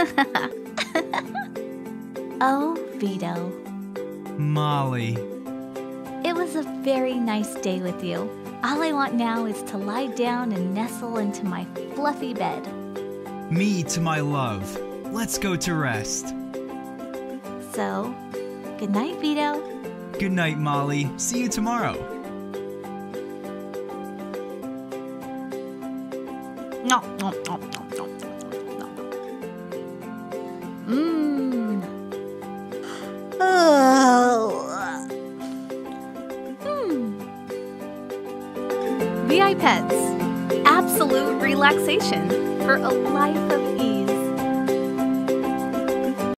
oh, Vito. Molly. It was a very nice day with you. All I want now is too lie down and nestle into my fluffy bed. Me to my love. Let's go to rest. So, good night, Vito. Good night, Molly. See you tomorrow. No, no, no, no, no, VI Pets. Absolute relaxation for a life of ease.